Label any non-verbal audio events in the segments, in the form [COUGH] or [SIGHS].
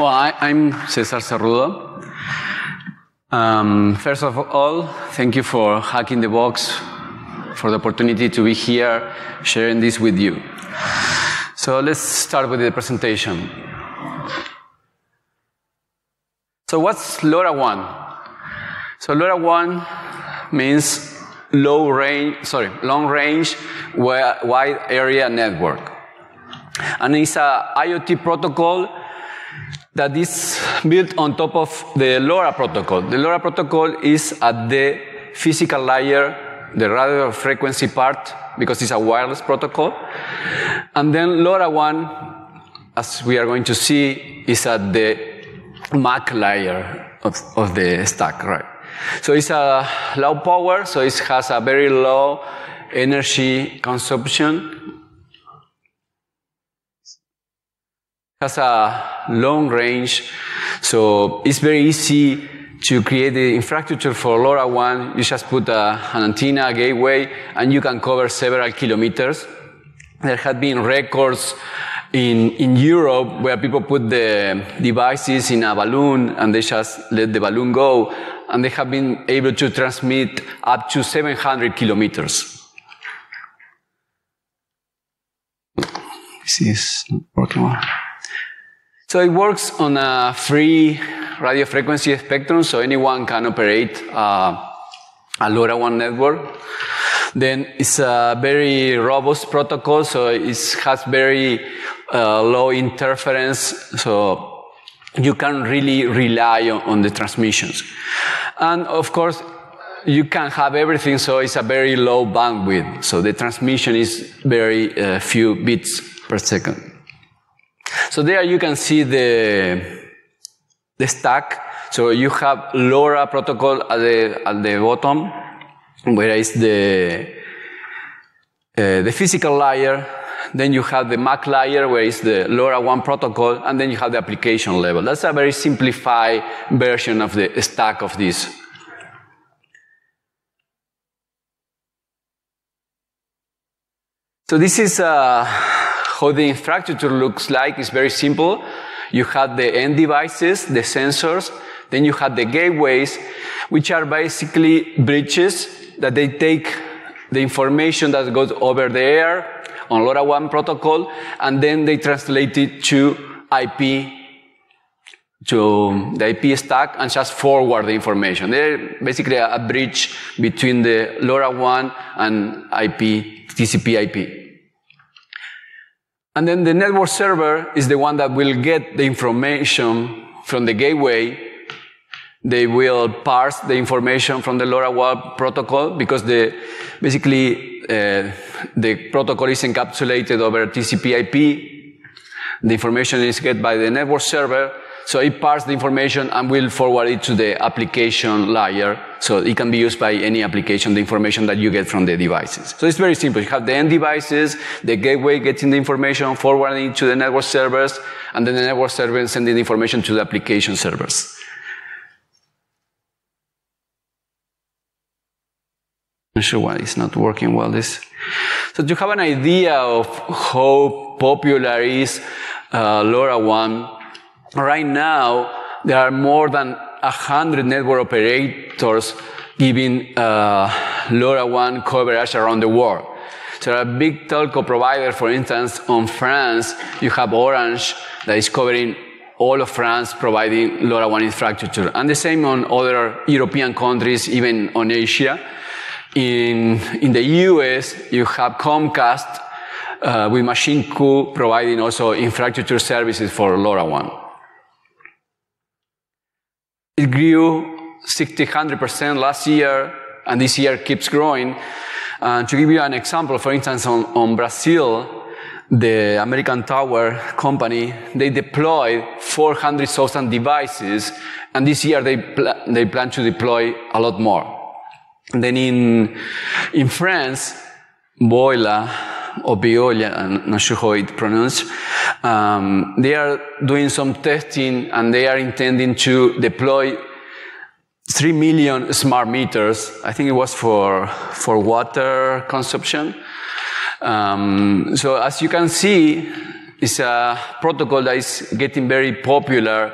Well, I, am Cesar Cerrudo. Um, first of all, thank you for Hack In The Box, for the opportunity to be here sharing this with you. So let's start with the presentation. So what's LoRaWAN? So LoRaWAN means low range, sorry, long range wide area network. And it's a IoT protocol that is built on top of the LoRa protocol. The LoRa protocol is at the physical layer, the radio frequency part, because it's a wireless protocol. And then LoRaWAN, as we are going to see, is at the MAC layer of, of the stack, right? So it's a low power, so it has a very low energy consumption has a long range, so it's very easy to create the infrastructure for LoRaWAN. You just put a, an antenna, a gateway, and you can cover several kilometers. There have been records in, in Europe where people put the devices in a balloon and they just let the balloon go, and they have been able to transmit up to 700 kilometers. This is working well. So it works on a free radio frequency spectrum, so anyone can operate uh, a LoRaWAN network. Then it's a very robust protocol, so it has very uh, low interference, so you can really rely on, on the transmissions. And of course, you can have everything, so it's a very low bandwidth. So the transmission is very uh, few bits per second. So there you can see the, the stack. So you have LoRa protocol at the, at the bottom, where is the, uh, the physical layer. Then you have the MAC layer, where is the LoRaWAN protocol, and then you have the application level. That's a very simplified version of the stack of this. So this is a uh, how the infrastructure looks like is very simple. You have the end devices, the sensors, then you have the gateways, which are basically bridges that they take the information that goes over the air on LoRaWAN protocol, and then they translate it to IP, to the IP stack, and just forward the information. They're basically a, bridge between the LoRaWAN and IP, TCP IP. And then the network server is the one that will get the information from the gateway. They will parse the information from the LoRaWAN protocol because the, basically uh, the protocol is encapsulated over TCP IP. The information is get by the network server so it parses the information and will forward it to the application layer. So it can be used by any application, the information that you get from the devices. So it's very simple. You have the end devices, the gateway getting the information, forwarding it to the network servers, and then the network server sending the information to the application servers. I'm sure why it's not working well. This. So to have an idea of how popular is uh, LoRaWAN, Right now, there are more than 100 network operators giving uh, LoRaWAN coverage around the world. So a big telco provider, for instance, on France, you have Orange that is covering all of France providing LoRaWAN infrastructure. And the same on other European countries, even on Asia. In, in the US, you have Comcast uh, with MachineQ providing also infrastructure services for LoRaWAN. It grew 60, 100% last year, and this year keeps growing. Uh, to give you an example, for instance, on, on Brazil, the American Tower company, they deployed 400,000 devices, and this year they, pl they plan to deploy a lot more. And then in, in France, Boila, or Biola, I'm not sure how it pronounced, um, they are doing some testing and they are intending to deploy 3 million smart meters. I think it was for, for water consumption. Um, so as you can see, it's a protocol that is getting very popular,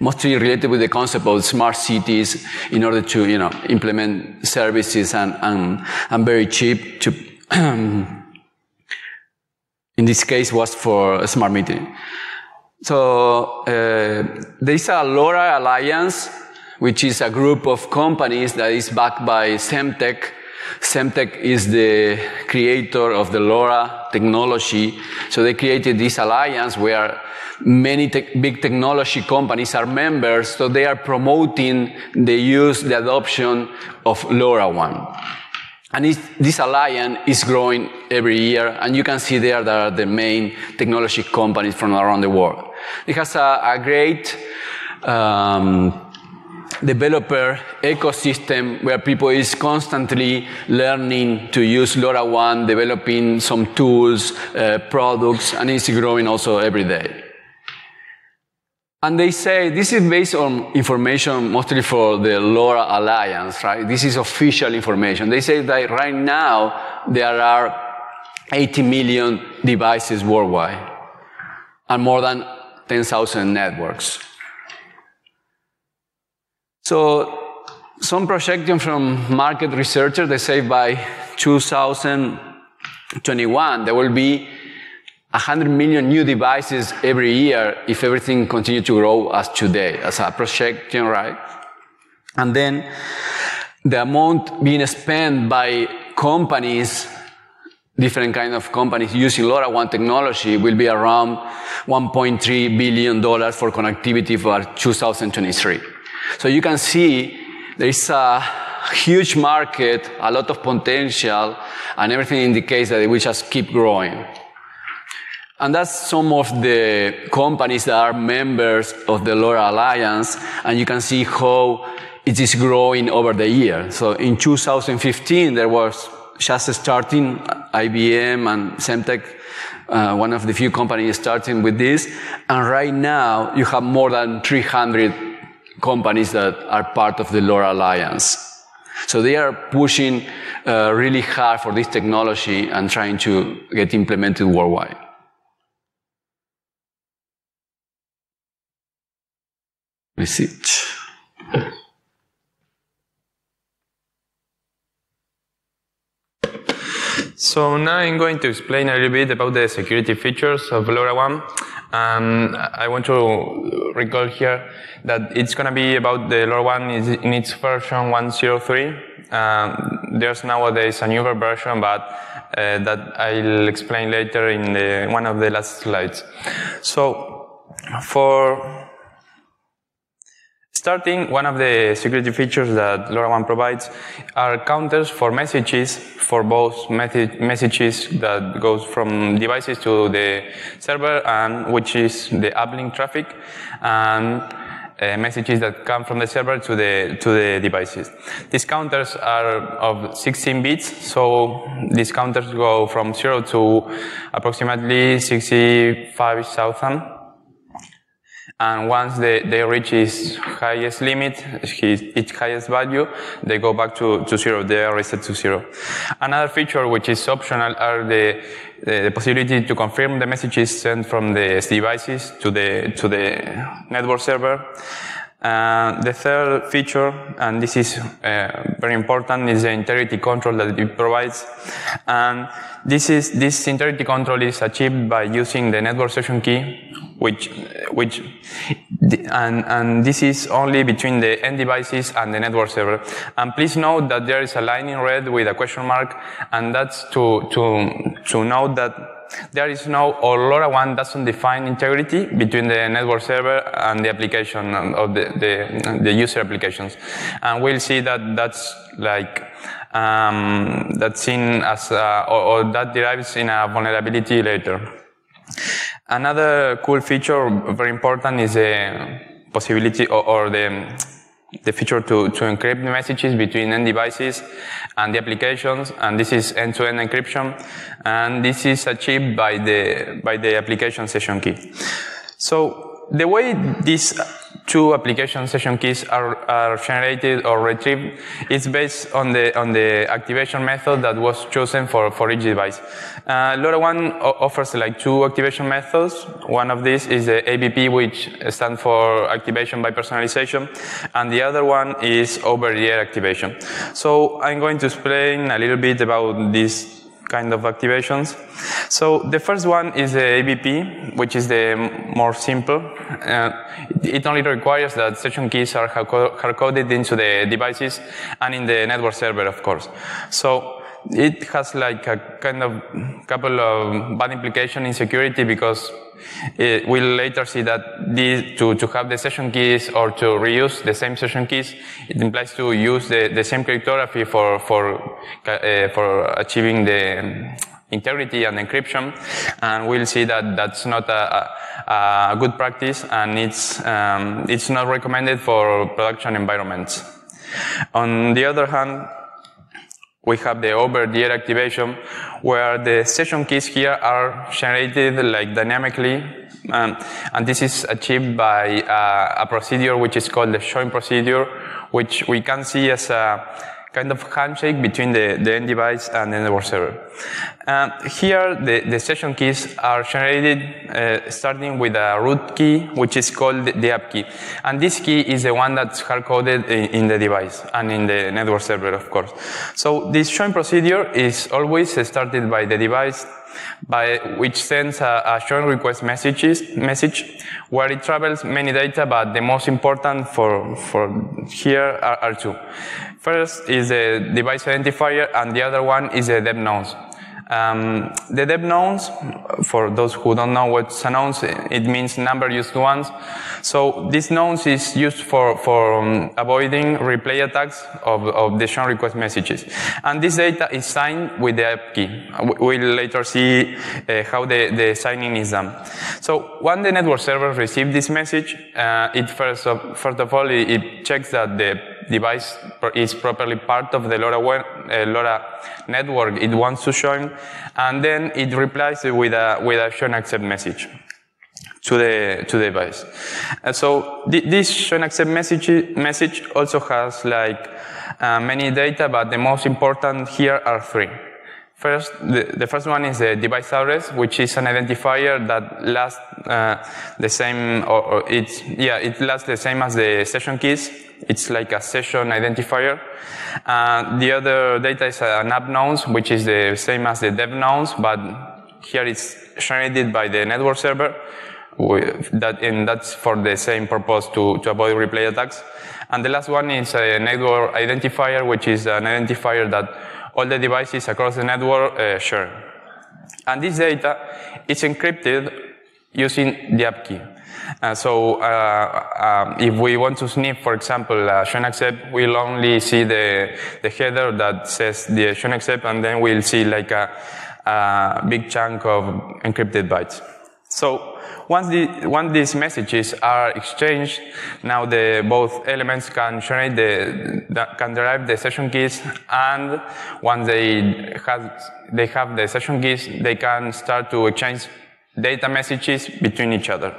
mostly related with the concept of smart cities in order to, you know, implement services and, and, and very cheap to, [CLEARS THROAT] in this case was for smart metering. So, uh, there is a LoRa Alliance, which is a group of companies that is backed by Semtech, Semtech is the creator of the LoRa technology. So they created this alliance where many te big technology companies are members. So they are promoting the use, the adoption of LoRaWAN. And this alliance is growing every year, and you can see there that are the main technology companies from around the world. It has a, a great um, developer ecosystem where people is constantly learning to use LoRaWAN, developing some tools, uh, products, and it's growing also every day. And they say this is based on information mostly for the LoRa Alliance, right? This is official information. They say that right now there are 80 million devices worldwide and more than 10,000 networks. So some projection from market researchers, they say by 2021, there will be 100 million new devices every year if everything continues to grow as today, as a projection, right? And then the amount being spent by companies, different kind of companies using LoRaWAN technology will be around $1.3 billion for connectivity for 2023. So you can see there is a huge market, a lot of potential, and everything indicates that it will just keep growing. And that's some of the companies that are members of the LoRa Alliance, and you can see how it is growing over the year. So in 2015, there was just starting IBM and Semtech, uh, one of the few companies starting with this. And right now, you have more than 300 companies that are part of the LoRa Alliance. So they are pushing uh, really hard for this technology and trying to get implemented worldwide. So now I'm going to explain a little bit about the security features of LoRaWAN. And I want to recall here that it's going to be about the LoRaWAN in its version 103. Um, there's nowadays a newer version, but uh, that I'll explain later in the, one of the last slides. So for Starting, one of the security features that LoRaWAN provides are counters for messages, for both messages that goes from devices to the server and which is the uplink traffic, and uh, messages that come from the server to the to the devices. These counters are of 16 bits, so these counters go from zero to approximately 65,000 and once they, they reach its highest limit, his, its highest value, they go back to, to zero. They are reset to zero. Another feature which is optional are the, the, the possibility to confirm the messages sent from the devices to the, to the network server. Uh, the third feature, and this is uh, very important, is the integrity control that it provides. And this is this integrity control is achieved by using the network session key, which which and and this is only between the end devices and the network server. And please note that there is a line in red with a question mark, and that's to to to note that there is no, or LoRaWAN doesn't define integrity between the network server and the application of the, the, the user applications. And we'll see that that's like, um, that's seen as, a, or, or that derives in a vulnerability later. Another cool feature, very important, is the possibility or, or the the feature to, to encrypt the messages between end devices and the applications, and this is end-to-end encryption, and this is achieved by the, by the application session key. So the way this two application session keys are, are generated or retrieved, it's based on the, on the activation method that was chosen for, for each device. Uh, LoRaWAN offers like two activation methods. One of these is the ABP, which stands for activation by personalization, and the other one is over-the-air activation. So I'm going to explain a little bit about this kind of activations. So the first one is the ABP, which is the more simple. Uh, it only requires that session keys are hard-coded into the devices and in the network server, of course. So it has like a kind of couple of bad implication in security because it, we'll later see that this, to, to have the session keys or to reuse the same session keys, it implies to use the, the same cryptography for, for, uh, for achieving the integrity and encryption. And we'll see that that's not a, a, a good practice and it's, um, it's not recommended for production environments. On the other hand, we have the over-the-air activation where the session keys here are generated like dynamically. Um, and this is achieved by uh, a procedure which is called the join procedure which we can see as a kind of handshake between the, the end device and the network server. Um, here, the, the session keys are generated uh, starting with a root key, which is called the, the app key. And this key is the one that's hard-coded in, in, the device and in the network server, of course. So this join procedure is always started by the device by which sends a, a join request messages, message where it travels many data, but the most important for, for here are, are two. First is the device identifier, and the other one is the dev nonce. Um, the dev nonce, for those who don't know what's a nonce, it means number used once. So this nonce is used for, for um, avoiding replay attacks of, of the join request messages. And this data is signed with the app key. We'll later see uh, how the, the signing is done. So when the network server receives this message, uh, it first of, first of all, it, it checks that the device is properly part of the LoRa, uh, LoRa network it wants to join, and then it replies with a, with a join accept message to the to the device. And so th this join accept message message also has like uh, many data, but the most important here are three. First, the, the, first one is the device address, which is an identifier that lasts uh, the same, or, or, it's yeah, it lasts the same as the session keys. It's like a session identifier. Uh, the other data is an app nonce, which is the same as the dev nonce, but here it's generated by the network server. That, and that's for the same purpose to, to avoid replay attacks. And the last one is a network identifier, which is an identifier that all the devices across the network uh, share. And this data is encrypted using the app key. Uh, so uh, um, if we want to sniff, for example, uh, join accept, we'll only see the, the header that says the join accept, and then we'll see like a, a big chunk of encrypted bytes. So once, the, once these messages are exchanged, now the both elements can generate the, the, can derive the session keys, and once they have they have the session keys, they can start to exchange data messages between each other.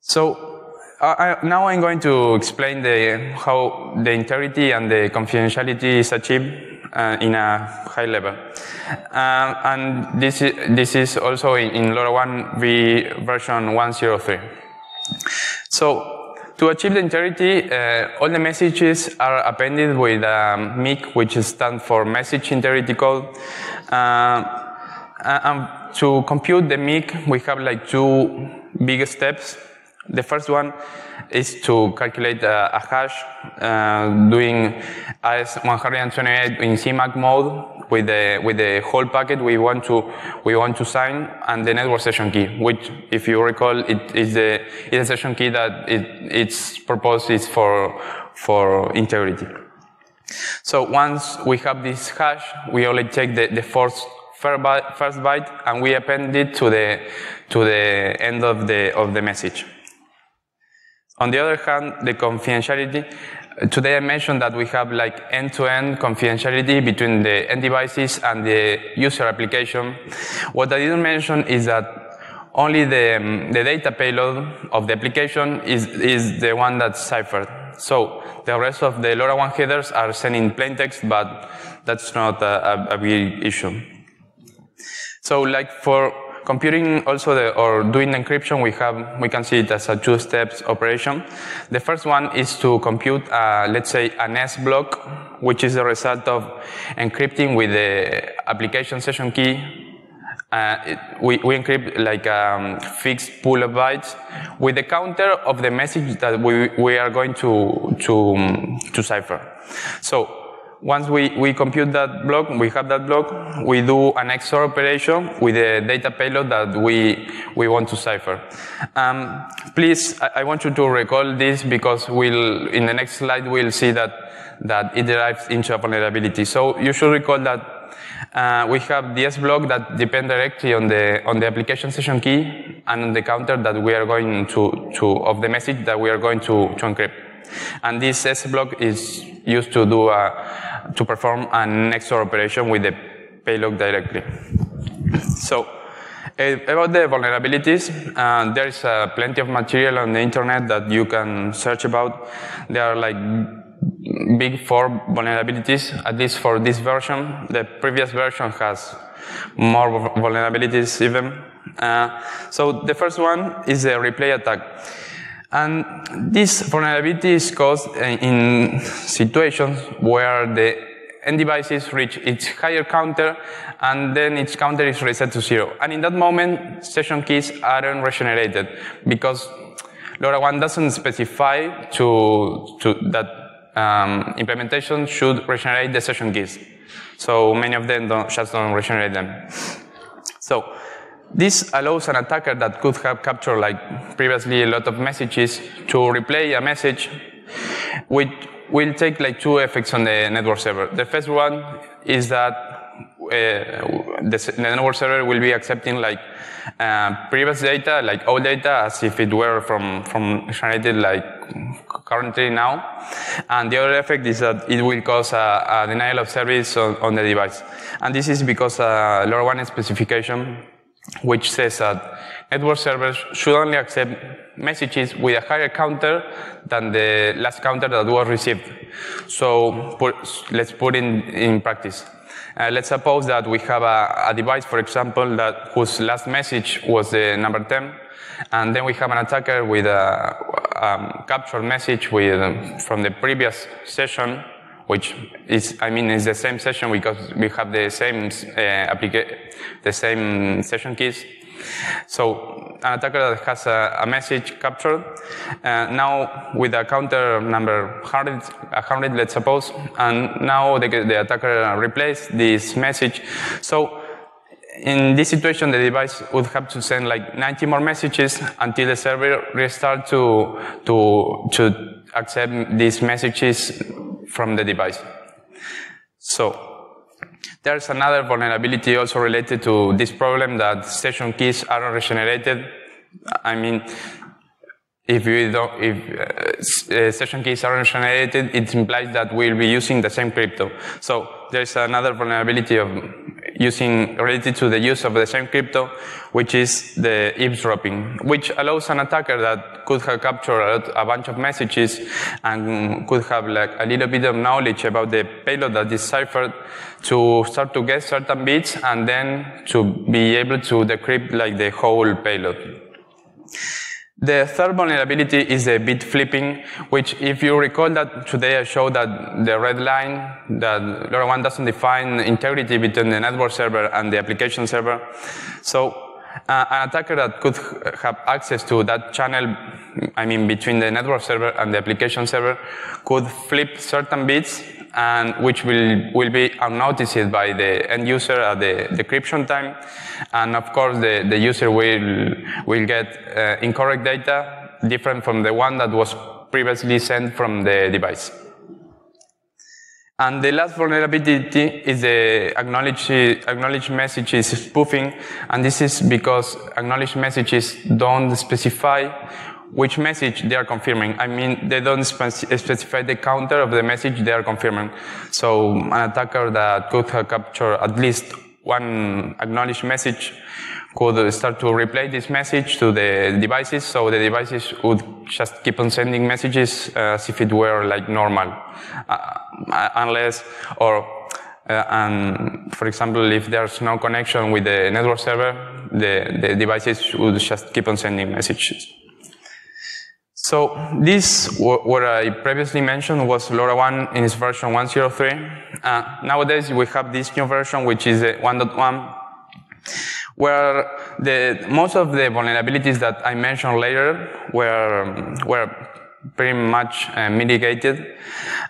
So I, now I'm going to explain the, how the integrity and the confidentiality is achieved uh, in a high level. Uh, and this is, this is also in, in LoRaWAN v version 103. So to achieve the integrity, uh, all the messages are appended with a MIC, which stands for Message Integrity Code. Uh, and to compute the MIC, we have like two big steps. The first one is to calculate a, a hash uh, doing AES-128 in CMAC mode with the with the whole packet we want to we want to sign and the network session key, which, if you recall, it is the is a session key that it, its purpose is for for integrity. So once we have this hash, we only take the, the first first byte and we append it to the to the end of the of the message. On the other hand, the confidentiality, today I mentioned that we have like end-to-end confidentiality between the end devices and the user application. What I didn't mention is that only the, um, the data payload of the application is, is the one that's ciphered. So the rest of the LoRaWAN headers are sending plain text, but that's not a, a, a big issue. So like for computing also the, or doing encryption, we have, we can see it as a two steps operation. The first one is to compute, uh, let's say an S block, which is the result of encrypting with the application session key. Uh, it, we, we encrypt like a um, fixed pool of bytes with the counter of the message that we, we are going to, to, um, to cipher. So once we, we compute that block, we have that block, we do an XOR operation with the data payload that we, we want to cipher. Um, please, I, I, want you to recall this because we'll, in the next slide, we'll see that, that it derives into a vulnerability. So you should recall that uh, we have the S block that depend directly on the, on the application session key and on the counter that we are going to, to, of the message that we are going to, to encrypt. And this S block is used to do a, to perform an XOR operation with the payload directly. So, uh, about the vulnerabilities, uh, there is uh, plenty of material on the internet that you can search about. There are like big four vulnerabilities, at least for this version. The previous version has more vulnerabilities even. Uh, so the first one is the replay attack. And this vulnerability is caused in situations where the end devices reach its higher counter and then its counter is reset to zero. And in that moment, session keys aren't regenerated because LoRaWAN doesn't specify to, to that um, implementation should regenerate the session keys. So many of them don't, just don't regenerate them. So this allows an attacker that could have captured, like previously, a lot of messages to replay a message, which will take like two effects on the network server. The first one is that uh, the, network server will be accepting like uh, previous data, like old data, as if it were from from generated like currently now. And the other effect is that it will cause a, a denial of service on, on, the device. And this is because uh, LoRaWAN specification which says that network servers should only accept messages with a higher counter than the last counter that was received. So put, let's put in, in practice. Uh, let's suppose that we have a, a, device, for example, that whose last message was the number 10, and then we have an attacker with a, um, captured message with, um, from the previous session which is, I mean, it's the same session because we have the same uh, the same session keys. So an attacker that has a, a message captured, uh, now with a counter number 100, 100 let's suppose, and now the, the attacker replaces this message. So in this situation, the device would have to send like 90 more messages until the server restart to, to, to accept these messages from the device. So there's another vulnerability also related to this problem that session keys aren't regenerated. I mean, if you don't, if uh, uh, session keys aren't generated, it implies that we'll be using the same crypto. So there's another vulnerability of using related to the use of the same crypto, which is the eavesdropping, which allows an attacker that could have captured a, bunch of messages and could have like a little bit of knowledge about the payload that is ciphered to start to get certain bits and then to be able to decrypt like the whole payload. The third vulnerability is the bit flipping, which if you recall that today I showed that the red line, that LoRaWAN doesn't define integrity between the network server and the application server. So uh, an attacker that could have access to that channel, I mean between the network server and the application server, could flip certain bits and which will, will be unnoticed by the end user at the decryption time. And of course, the, the user will, will get uh, incorrect data different from the one that was previously sent from the device. And the last vulnerability is the acknowledged, acknowledged messages spoofing. And this is because acknowledged messages don't specify which message they are confirming. I mean, they don't specify the counter of the message they are confirming. So an attacker that could have captured at least one acknowledged message could start to replay this message to the devices, so the devices would just keep on sending messages as if it were like normal, uh, unless or uh, and for example, if there's no connection with the network server, the, the devices would just keep on sending messages. So this, what I previously mentioned, was LoRaWAN in its version 1.03. Uh, nowadays, we have this new version, which is 1.1, where the, most of the vulnerabilities that I mentioned later were, were pretty much uh, mitigated.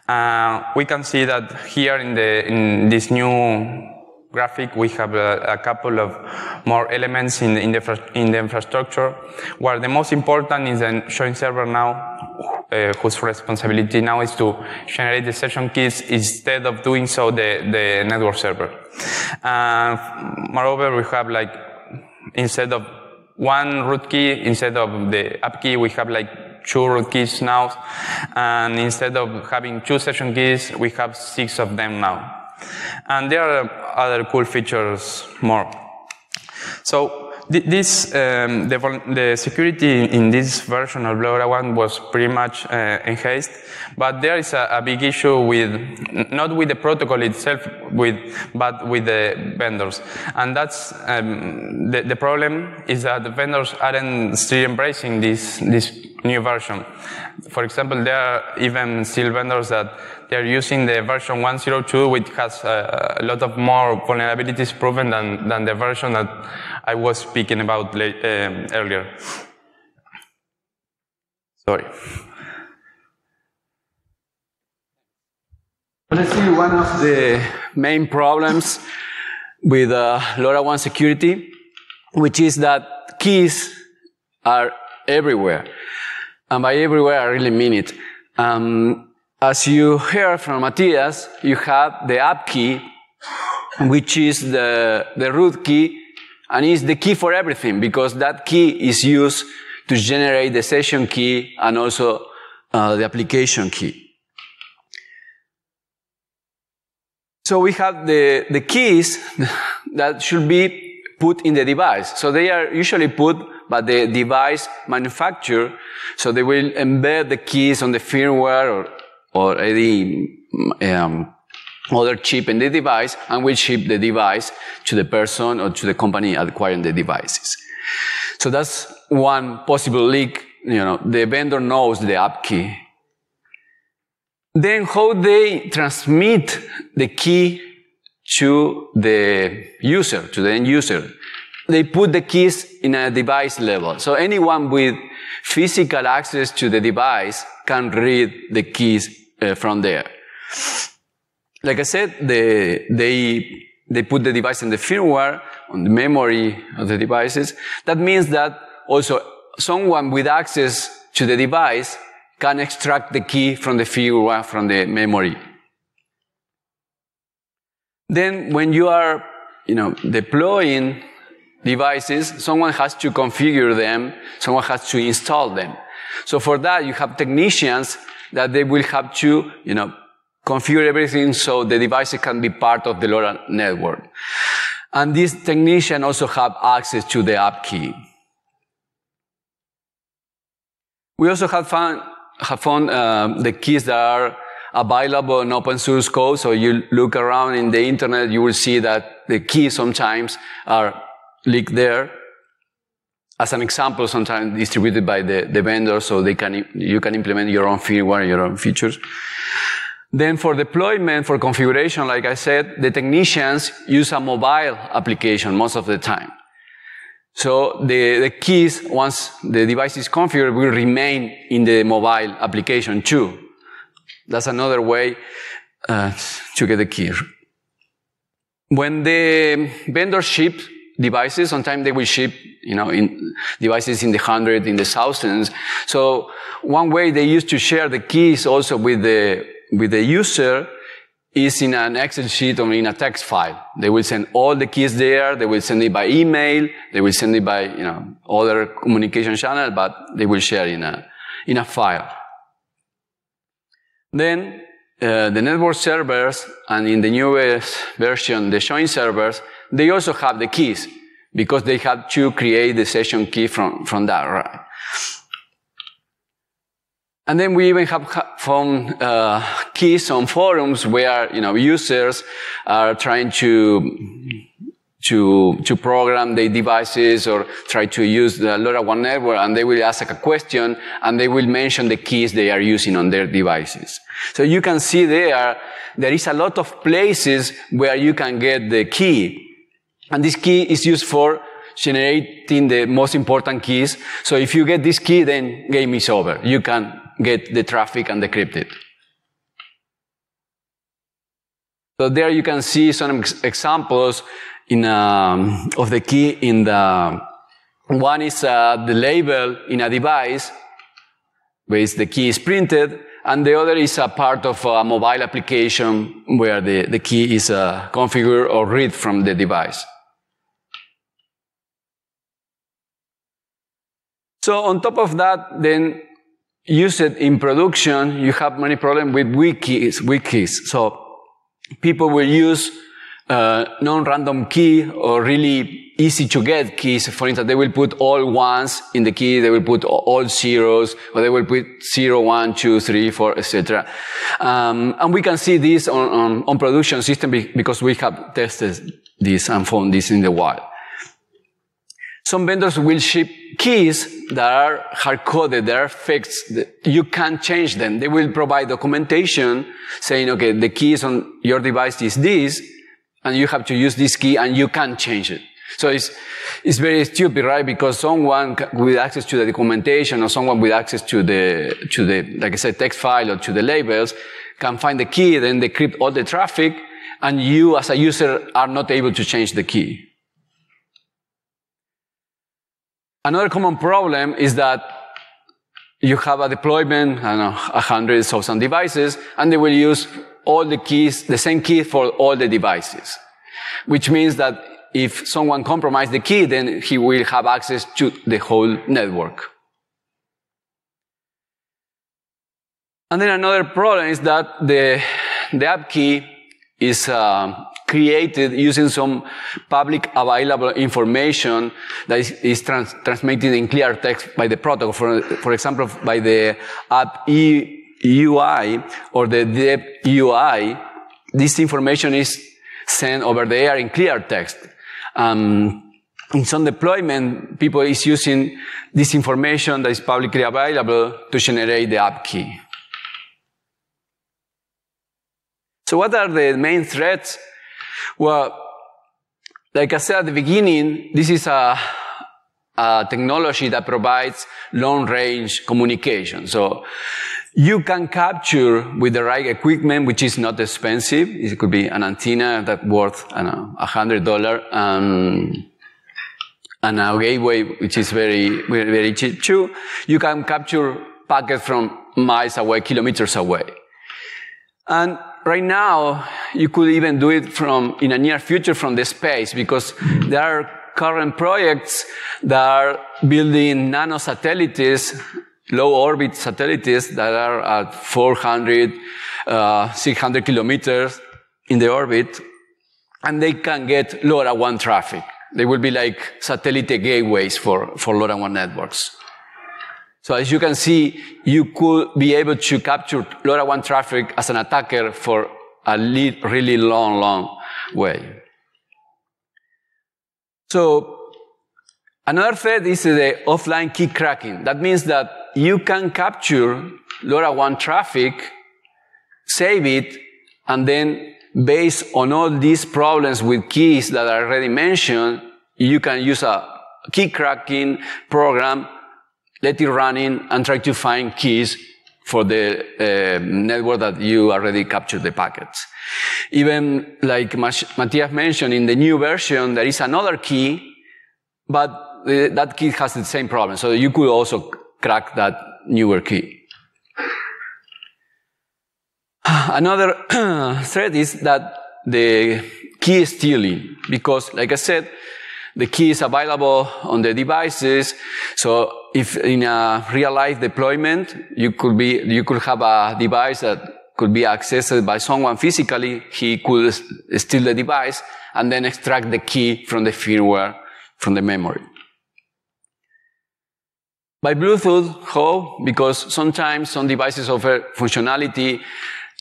Uh, we can see that here in, the, in this new graphic, we have a, a couple of more elements in, in, the, in the infrastructure, where the most important is the join server now, uh, whose responsibility now is to generate the session keys instead of doing so the, the network server. Uh, moreover, we have like, instead of one root key, instead of the app key, we have like two root keys now. And instead of having two session keys, we have six of them now. And there are other cool features more. So this, um, the, the, security in this version of LoRaWAN was pretty much uh, enhanced, but there is a, a, big issue with, not with the protocol itself, with, but with the vendors. And that's, um, the, the problem is that the vendors aren't still embracing this, this new version. For example, there are even still vendors that they're using the version 102, which has a, a lot of more vulnerabilities proven than, than the version that I was speaking about late, um, earlier. Sorry. Let's see one of the main problems with uh, LoRaWAN security, which is that keys are everywhere. And by everywhere, I really mean it. Um, as you heard from Matthias, you have the app key, which is the, the root key, and is the key for everything because that key is used to generate the session key and also uh, the application key. So we have the, the keys [LAUGHS] that should be put in the device. So they are usually put by the device manufacturer. So they will embed the keys on the firmware or or any um, other chip in the device and we ship the device to the person or to the company acquiring the devices. So that's one possible leak. You know, the vendor knows the app key. Then how they transmit the key to the user, to the end user. They put the keys in a device level. So anyone with physical access to the device can read the keys uh, from there. Like I said, they, they, they put the device in the firmware, on the memory of the devices. That means that also someone with access to the device can extract the key from the firmware, from the memory. Then when you are, you know, deploying devices, someone has to configure them, someone has to install them. So for that, you have technicians that they will have to, you know, configure everything so the devices can be part of the LoRa network. And this technician also have access to the app key. We also have found, have found uh, the keys that are available in open source code. So you look around in the internet, you will see that the keys sometimes are leaked there as an example, sometimes distributed by the, the vendor so they can, you can implement your own firmware, your own features. Then for deployment, for configuration, like I said, the technicians use a mobile application most of the time. So the, the keys, once the device is configured, will remain in the mobile application too. That's another way uh, to get the key. When the vendor ships devices. Sometimes they will ship, you know, in devices in the hundred, in the thousands. So one way they used to share the keys also with the, with the user is in an Excel sheet or in a text file. They will send all the keys there. They will send it by email. They will send it by, you know, other communication channel, but they will share in a, in a file. Then, uh, the network servers and in the newest version, the join servers, they also have the keys because they have to create the session key from, from that, right? And then we even have found uh, keys on forums where you know users are trying to to to program their devices or try to use the LoRaWAN network, and they will ask a question and they will mention the keys they are using on their devices. So you can see there there is a lot of places where you can get the key, and this key is used for generating the most important keys. So if you get this key, then game is over. You can get the traffic and decrypt it. So there you can see some ex examples in, um, of the key in the, one is uh, the label in a device, where the key is printed, and the other is a part of a mobile application where the, the key is uh, configured or read from the device. So on top of that, then use it in production, you have many problems with weak keys, wikis. So people will use uh, non-random key or really easy to get keys. For instance, they will put all ones in the key, they will put all zeros, or they will put zero, one, two, three, four, etc. Um, and we can see this on, on, on production system because we have tested this and found this in the wild. Some vendors will ship keys that are hard-coded, that are fixed. You can't change them. They will provide documentation saying, okay, the keys on your device is this, and you have to use this key and you can't change it. So it's, it's very stupid, right? Because someone with access to the documentation or someone with access to the, to the, like I said, text file or to the labels can find the key, then decrypt all the traffic, and you as a user are not able to change the key. Another common problem is that you have a deployment, I know, a hundred thousand devices, and they will use all the keys, the same key for all the devices. Which means that if someone compromises the key, then he will have access to the whole network. And then another problem is that the, the app key is uh, created using some public available information that is, is trans transmitted in clear text by the protocol. For, for example, by the app e UI or the dev UI, this information is sent over the air in clear text. Um, in some deployment, people is using this information that is publicly available to generate the app key. So what are the main threats well, like I said at the beginning, this is a, a technology that provides long range communication. So you can capture with the right equipment, which is not expensive. It could be an antenna that worth, a hundred dollar, and a gateway, which is very, very, very cheap too. You can capture packets from miles away, kilometers away. And right now, you could even do it from, in a near future from the space because there are current projects that are building nano satellites, low orbit satellites that are at 400, uh, 600 kilometers in the orbit and they can get LoRaWAN traffic. They will be like satellite gateways for, for LoRaWAN networks. So as you can see, you could be able to capture LoRaWAN traffic as an attacker for a really long, long way. So another threat is the offline key cracking. That means that you can capture LoRaWAN traffic, save it, and then based on all these problems with keys that I already mentioned, you can use a key cracking program let it run in and try to find keys for the uh, network that you already captured the packets. Even like Matthias mentioned, in the new version, there is another key, but the, that key has the same problem. So you could also crack that newer key. Another [CLEARS THROAT] threat is that the key stealing, because like I said, the key is available on the devices. So if in a real life deployment, you could be, you could have a device that could be accessed by someone physically. He could steal the device and then extract the key from the firmware from the memory. By Bluetooth, how? Because sometimes some devices offer functionality,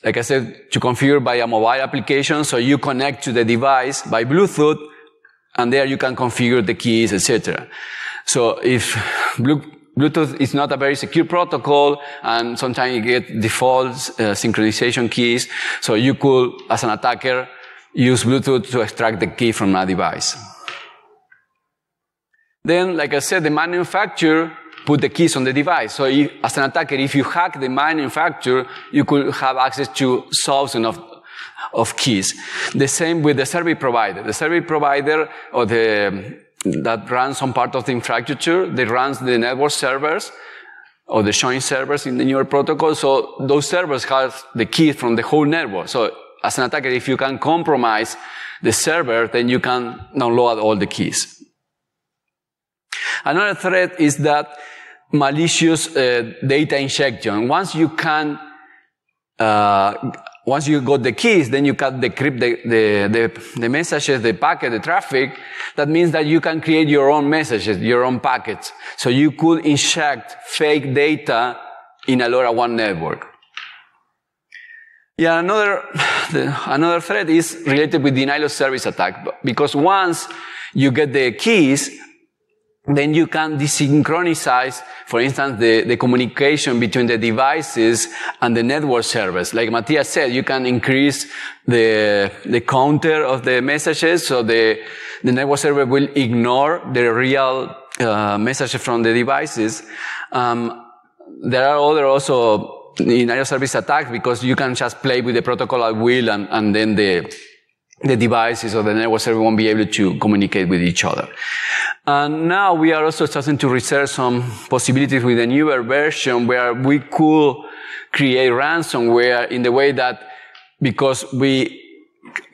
like I said, to configure by a mobile application. So you connect to the device by Bluetooth, and there you can configure the keys, etc. So if Bluetooth is not a very secure protocol, and sometimes you get default uh, synchronization keys. So you could, as an attacker, use Bluetooth to extract the key from a device. Then, like I said, the manufacturer put the keys on the device. So if, as an attacker, if you hack the manufacturer, you could have access to thousands of, of keys. The same with the service provider. The service provider or the, that runs some part of the infrastructure, they runs the network servers or the joint servers in the newer protocol. So those servers have the keys from the whole network. So as an attacker, if you can compromise the server, then you can download all the keys. Another threat is that malicious uh, data injection. Once you can, uh, once you got the keys, then you can decrypt the, the, the, the, messages, the packet, the traffic. That means that you can create your own messages, your own packets. So you could inject fake data in a LoRaWAN network. Yeah, another, [SIGHS] the, another threat is related with denial of service attack. Because once you get the keys, then you can desynchronize, for instance, the, the communication between the devices and the network servers. Like Matthias said, you can increase the, the counter of the messages, so the, the network server will ignore the real uh, messages from the devices. Um, there are other also in denial service attacks because you can just play with the protocol at will and, and then the, the devices or the network everyone be able to communicate with each other. And now we are also starting to research some possibilities with a newer version where we could create ransomware in the way that because we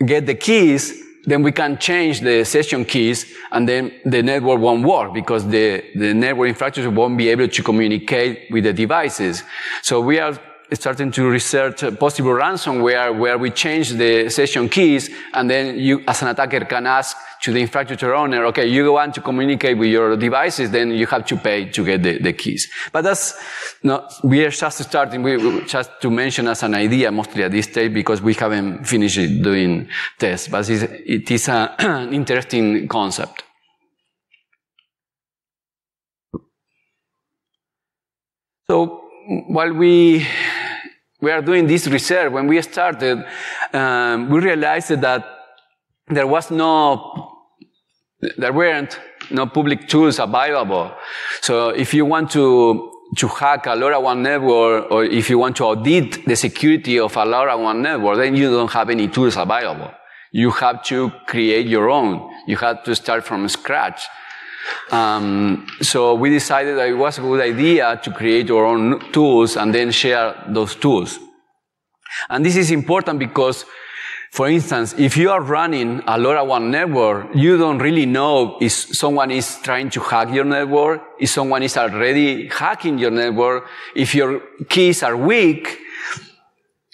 get the keys, then we can change the session keys and then the network won't work because the, the network infrastructure won't be able to communicate with the devices. So we are starting to research possible ransomware where we change the session keys and then you as an attacker can ask to the infrastructure owner, okay, you want to communicate with your devices, then you have to pay to get the, the keys. But that's not, we are just starting, we, just to mention as an idea mostly at this stage because we haven't finished doing tests, but it is [CLEARS THROAT] an interesting concept. So while we we are doing this research, when we started, um, we realized that there was no, there weren't no public tools available. So if you want to to hack a LoRaWAN network, or if you want to audit the security of a LoRaWAN network, then you don't have any tools available. You have to create your own. You have to start from scratch. Um, so we decided that it was a good idea to create our own tools and then share those tools. And this is important because, for instance, if you are running a LoRaWAN network, you don't really know if someone is trying to hack your network, if someone is already hacking your network, if your keys are weak.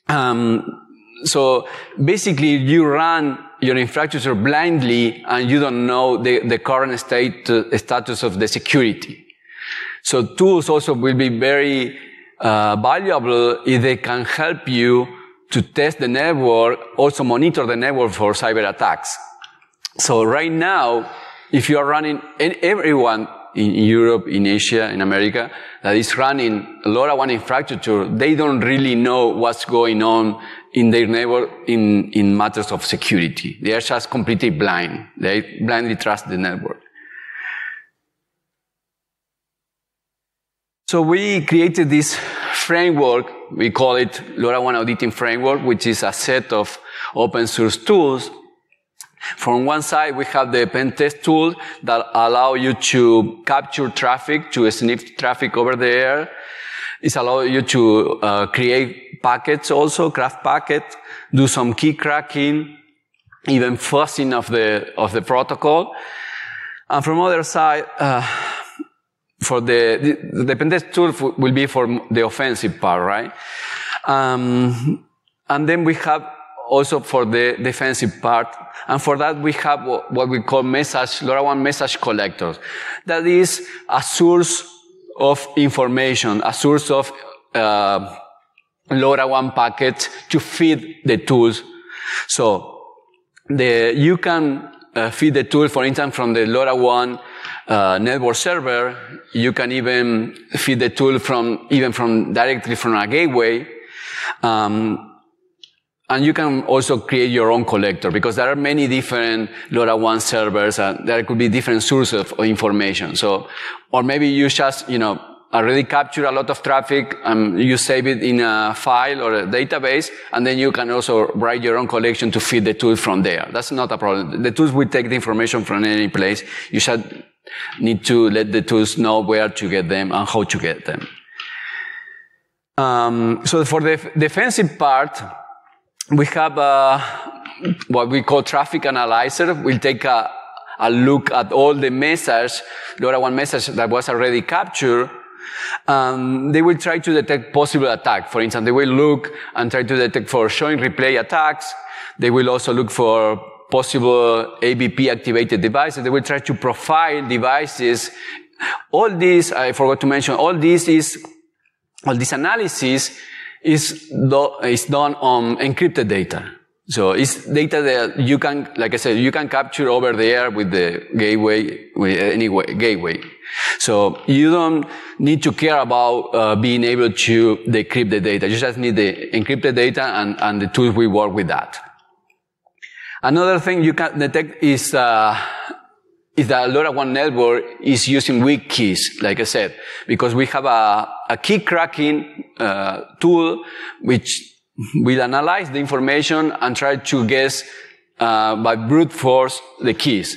Um, so basically, you run your infrastructure blindly and you don't know the, the current state, uh, status of the security. So tools also will be very uh, valuable if they can help you to test the network, also monitor the network for cyber attacks. So right now, if you are running, everyone in Europe, in Asia, in America, that is running a LoRaWAN infrastructure, they don't really know what's going on in their network in, in matters of security. They are just completely blind. They blindly trust the network. So we created this framework. We call it LoRaWAN Auditing Framework, which is a set of open source tools. From one side, we have the pen test tool that allow you to capture traffic, to sniff traffic over the air. It's allow you to uh, create packets also, craft packets, do some key cracking, even fuzzing of the, of the protocol. And from other side, uh, for the, the, the pen test tool will be for the offensive part, right? Um, and then we have also for the defensive part. And for that, we have what we call message, LoRaWAN message collectors. That is a source of information, a source of uh, LoRaWAN packets to feed the tools. So the, you can uh, feed the tool, for instance, from the LoRaWAN uh, network server. You can even feed the tool from even from directly from a gateway. Um, and you can also create your own collector because there are many different LoRaWAN servers and there could be different sources of information. So, or maybe you just, you know, already capture a lot of traffic and you save it in a file or a database and then you can also write your own collection to feed the tool from there. That's not a problem. The tools will take the information from any place. You should need to let the tools know where to get them and how to get them. Um, so for the defensive part, we have uh, what we call traffic analyzer. We'll take a, a look at all the message, LoRaWAN message that was already captured. Um, they will try to detect possible attack. For instance, they will look and try to detect for showing replay attacks. They will also look for possible ABP activated devices. They will try to profile devices. All this, I forgot to mention, all this is, all this analysis is, do, is done on encrypted data. So it's data that you can, like I said, you can capture over the air with the gateway, with any gateway. So you don't need to care about uh, being able to decrypt the data. You just need the encrypted data and, and the tools will work with that. Another thing you can detect is uh, is that LoRaWAN network is using weak keys, like I said, because we have a, a key cracking uh, tool which will analyze the information and try to guess uh, by brute force the keys.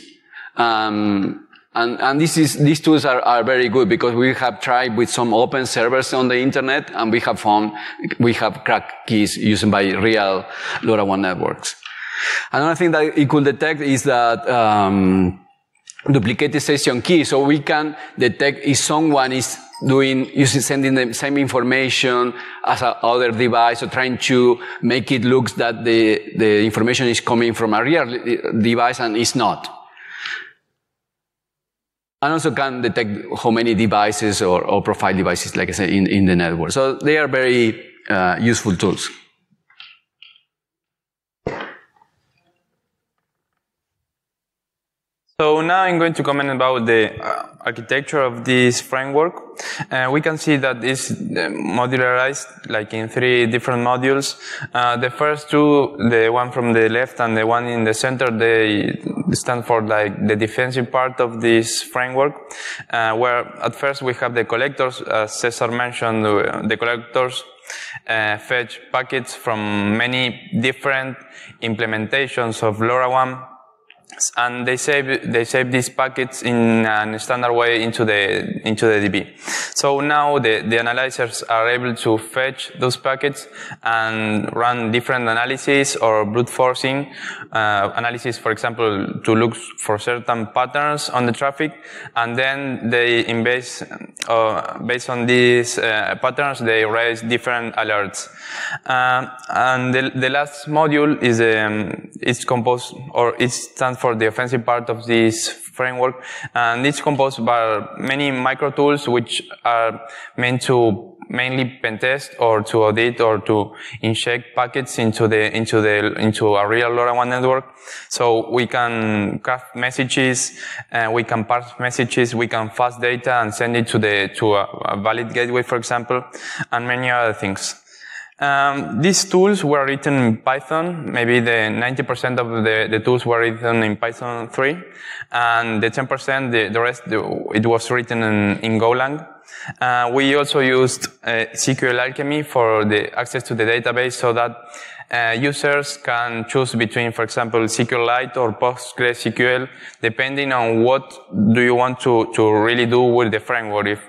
Um, and, and this is, these tools are, are very good because we have tried with some open servers on the internet and we have found we have cracked keys used by real LoRaWAN networks. Another thing that it could detect is that um, duplicated session key. So we can detect if someone is doing, using, sending the same information as a other device or trying to make it look that the, the information is coming from a real device and it's not. And also can detect how many devices or, or profile devices, like I said, in, in the network. So they are very uh, useful tools. So now I'm going to comment about the uh, architecture of this framework. Uh, we can see that it's uh, modularized like in three different modules. Uh, the first two, the one from the left and the one in the center, they stand for like the defensive part of this framework, uh, where at first we have the collectors, as Cesar mentioned, uh, the collectors fetch packets from many different implementations of LoRaWAN and they save they save these packets in a standard way into the into the DB. So now the, the analyzers are able to fetch those packets and run different analyses or brute forcing uh, analysis, for example, to look for certain patterns on the traffic, and then they in base uh, based on these uh, patterns they raise different alerts. Uh, and the, the last module is um, it's composed or it stands for the offensive part of this framework, and it's composed by many micro tools which are meant to mainly pen test or to audit or to inject packets into the into the into a real LoRaWAN network. So we can craft messages, and we can parse messages, we can fast data and send it to the to a, a valid gateway, for example, and many other things. Um, these tools were written in Python. Maybe the 90% of the, the tools were written in Python 3, and the 10%, the, the rest, it was written in, in Golang. Uh, we also used uh, SQL Alchemy for the access to the database so that uh, users can choose between, for example, SQLite or PostgreSQL, depending on what do you want to, to really do with the framework. If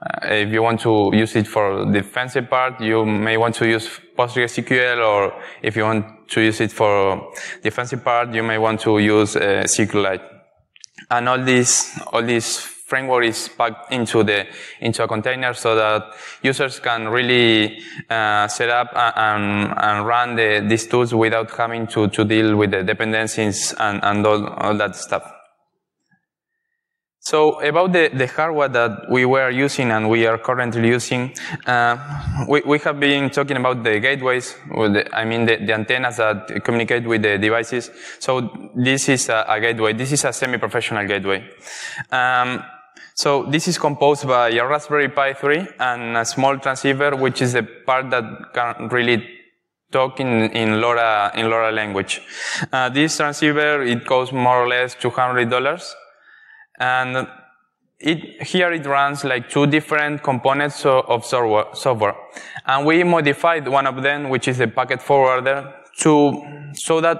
uh, if you want to use it for the defensive part, you may want to use PostgreSQL, or if you want to use it for defensive part, you may want to use uh, SQLite. And all these, all these framework is packed into the into a container so that users can really uh, set up and, and run the, these tools without having to, to deal with the dependencies and, and all, all that stuff. So about the, the hardware that we were using and we are currently using, uh, we, we have been talking about the gateways, the, I mean the, the, antennas that communicate with the devices. So this is a, a gateway. This is a semi-professional gateway. Um, so this is composed by a Raspberry Pi 3 and a small transceiver, which is the part that can really talk in, in LoRa, in LoRa language. Uh, this transceiver, it costs more or less $200 and it, here it runs like two different components of software. And we modified one of them, which is the packet forwarder, to, so that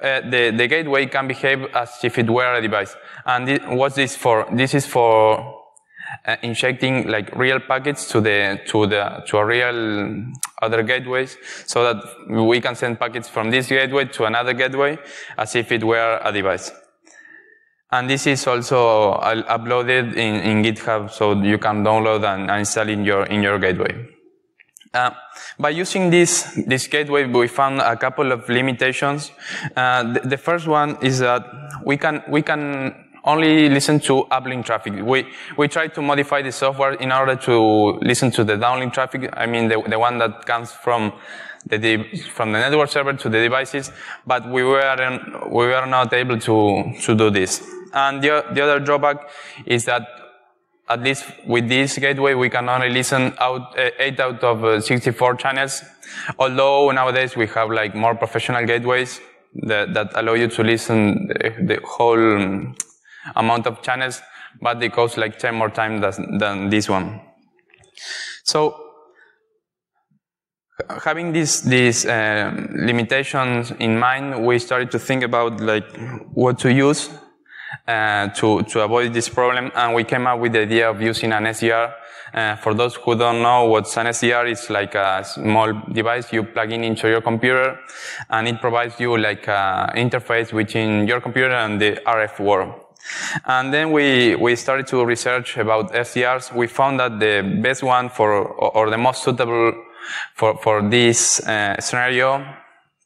uh, the, the gateway can behave as if it were a device. And this, what's this for? This is for uh, injecting like real packets to the, to the, to a real other gateways so that we can send packets from this gateway to another gateway as if it were a device. And this is also uploaded in, in GitHub, so you can download and, install in your in your gateway. Uh, by using this this gateway, we found a couple of limitations. Uh, the, the, first one is that we can we can only listen to uplink traffic. We we try to modify the software in order to listen to the downlink traffic. I mean the the one that comes from the from the network server to the devices, but we were we were not able to to do this. And the, the other drawback is that at least with this gateway, we can only listen out uh, 8 out of uh, 64 channels. Although nowadays we have like more professional gateways that, that allow you to listen the, the whole um, amount of channels, but they cost like 10 more times than, than this one. So having these these uh, limitations in mind, we started to think about like what to use uh, to, to avoid this problem. And we came up with the idea of using an SDR. Uh, for those who don't know what's an SDR, it's like a small device you plug in into your computer and it provides you like an interface between your computer and the RF world. And then we, we started to research about SDRs. We found that the best one for, or, the most suitable for, for this uh, scenario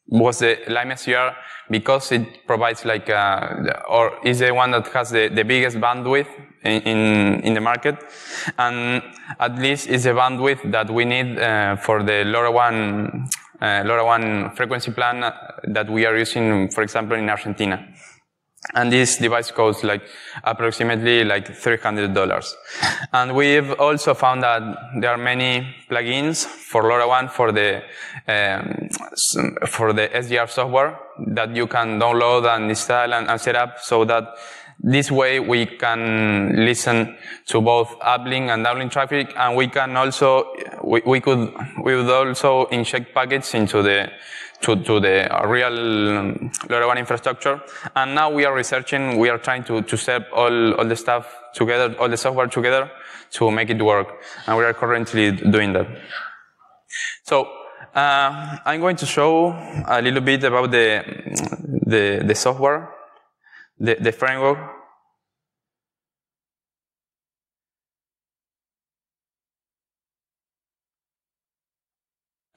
was the Lime SDR because it provides like, a, or is the one that has the, the biggest bandwidth in, in, in, the market. And at least is the bandwidth that we need uh, for the LoRaWAN, uh, LoRaWAN frequency plan that we are using, for example, in Argentina. And this device costs like approximately like $300. And we've also found that there are many plugins for LoRaWAN for the, um, for the SDR software that you can download and install and, and set up so that this way we can listen to both uplink and downlink traffic and we can also, we, we could, we would also inject packets into the, to, to the real um, LoRaWAN infrastructure. And now we are researching, we are trying to, to set all, all the stuff together, all the software together to make it work. And we are currently doing that. So, uh, I'm going to show a little bit about the, the, the software, the, the framework.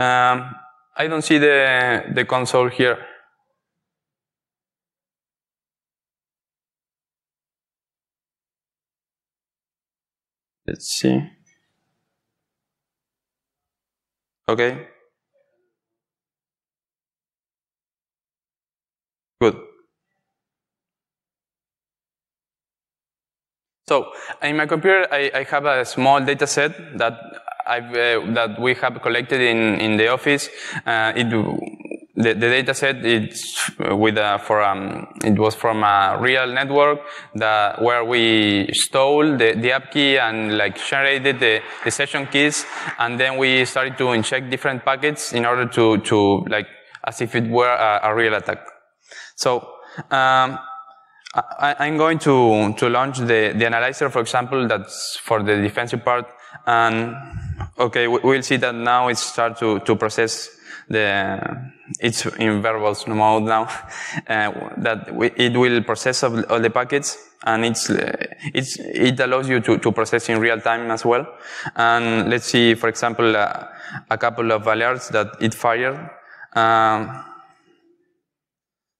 Um, I don't see the, the console here. Let's see. Okay. Good. So in my computer, I, I have a small data set that that we have collected in, in the office. Uh, it, the, the data set it's with a, for um, it was from a real network that where we stole the, the app key and like generated the, the session keys and then we started to inject different packets in order to to like as if it were a, a real attack. So um, I, am going to to launch the the analyzer, for example, that's for the defensive part and okay, we'll see that now it starts to, to process the it's in verbose mode now, [LAUGHS] uh, that we, it will process all, all the packets and it's, uh, it's, it allows you to, to process in real time as well. And let's see, for example, uh, a couple of alerts that it fired. Um,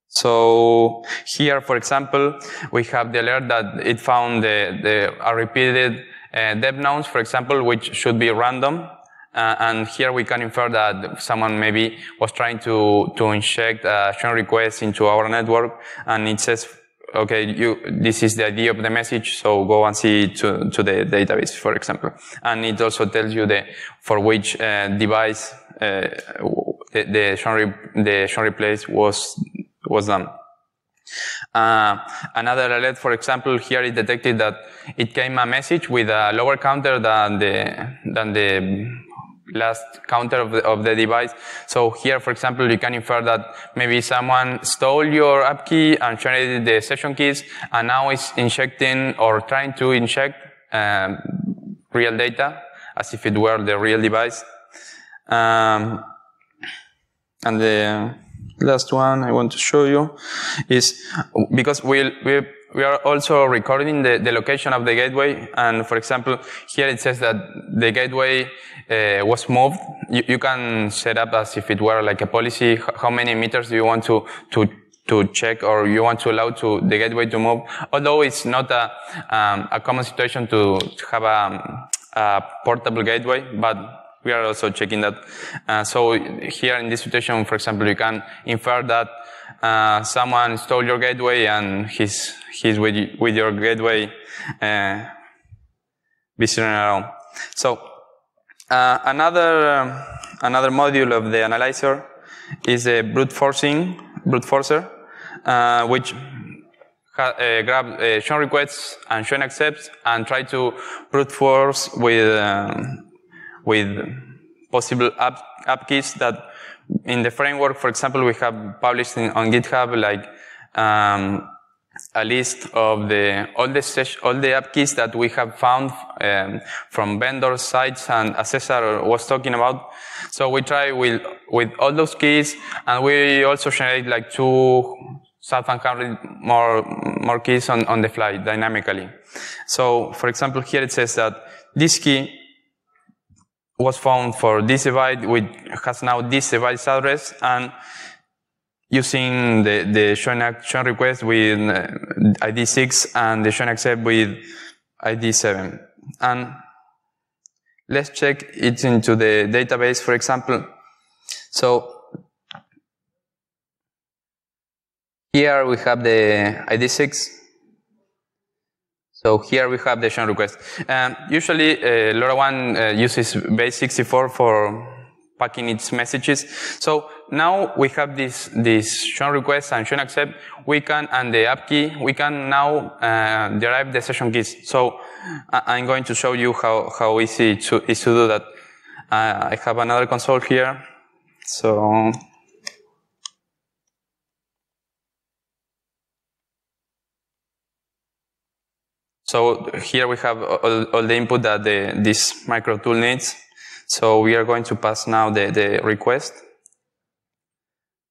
so here, for example, we have the alert that it found the, the a repeated uh, dev nonce, for example, which should be random. Uh, and here we can infer that someone maybe was trying to, to inject a join request into our network and it says, okay, you, this is the ID of the message, so go and see to, to the database, for example. And it also tells you the, for which uh, device uh, the, the, the join replace was, was done. Uh, another alert, for example, here it detected that it came a message with a lower counter than the, than the last counter of the, of the device. So here, for example, you can infer that maybe someone stole your app key and generated the session keys and now is injecting or trying to inject um, real data as if it were the real device. Um, and the last one I want to show you is because we we we are also recording the, the location of the gateway. And for example, here it says that the gateway uh, was moved. You, you, can set up as if it were like a policy. How many meters do you want to, to, to check or you want to allow to the gateway to move? Although it's not a, um, a common situation to, have a, a, portable gateway, but we are also checking that. Uh, so here in this situation, for example, you can infer that uh, someone stole your gateway and he's he's with with your gateway uh, visiting around. So uh, another um, another module of the analyzer is a brute forcing brute forcer, uh, which uh, grab uh, requests and join accepts and try to brute force with um, with possible app, app keys that in the framework, for example, we have published in, on GitHub like um, a list of the all the all the app keys that we have found um, from vendor sites and as Cesar was talking about. So we try with with all those keys, and we also generate like two thousand hundred more more keys on on the fly dynamically. So for example, here it says that this key was found for this device, which has now this device address, and using the, the join, request with uh, ID 6 and the join accept with ID 7. And let's check it into the database, for example. So here we have the ID 6 so here we have the join request. Um, usually, uh, LoRaWAN uh, uses base64 for packing its messages. So now we have this, this join request and join accept. We can, and the app key, we can now uh, derive the session keys. So I'm going to show you how, how easy it is to do that. Uh, I have another console here. So So here we have all, all the input that the, this micro tool needs. So we are going to pass now the, the request.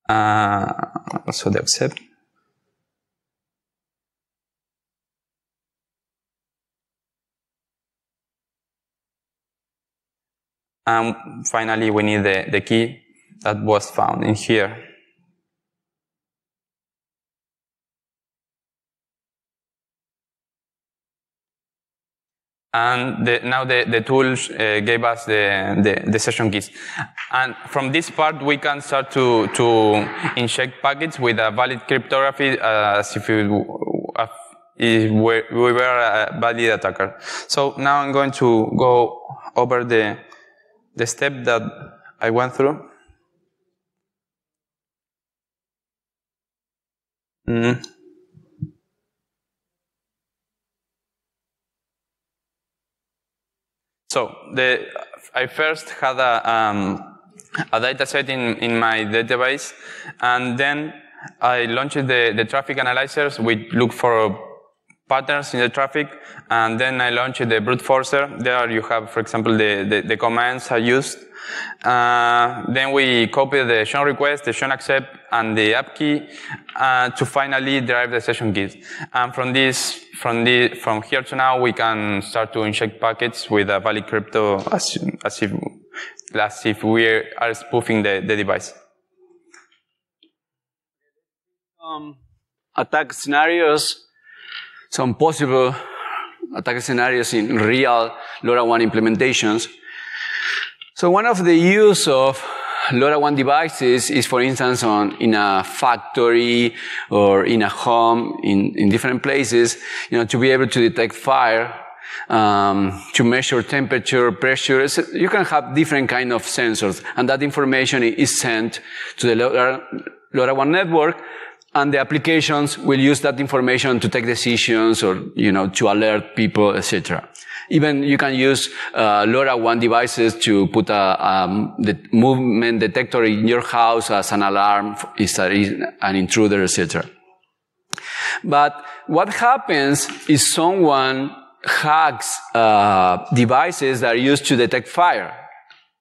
Uh, so the accept. And finally, we need the, the key that was found in here. And the, now the, the tools uh, gave us the, the, the, session keys. And from this part, we can start to, to inject packets with a valid cryptography as if, it, if we were a valid attacker. So now I'm going to go over the, the step that I went through. Mm. So the, I first had a, um, a data set in, in my database, and then I launched the, the traffic analyzers, which look for patterns in the traffic, and then I launched the brute forcer. There you have, for example, the, the, the commands I used. Uh, then we copy the shown request, the shown accept, and the app key uh, to finally derive the session keys. And from this, from the, from here to now, we can start to inject packets with a valid crypto as, as if, as if we are spoofing the, the device. Um, attack scenarios, some possible attack scenarios in real LoRaWAN implementations. So one of the use of LoRaWAN devices is, for instance, on in a factory or in a home, in, in different places, you know, to be able to detect fire, um, to measure temperature, pressure. You can have different kind of sensors, and that information is sent to the LoRaWAN network, and the applications will use that information to take decisions or, you know, to alert people, etc. Even you can use uh, LoRaWAN devices to put a um, the movement detector in your house as an alarm is an intruder, etc. But what happens is someone hacks uh, devices that are used to detect fire.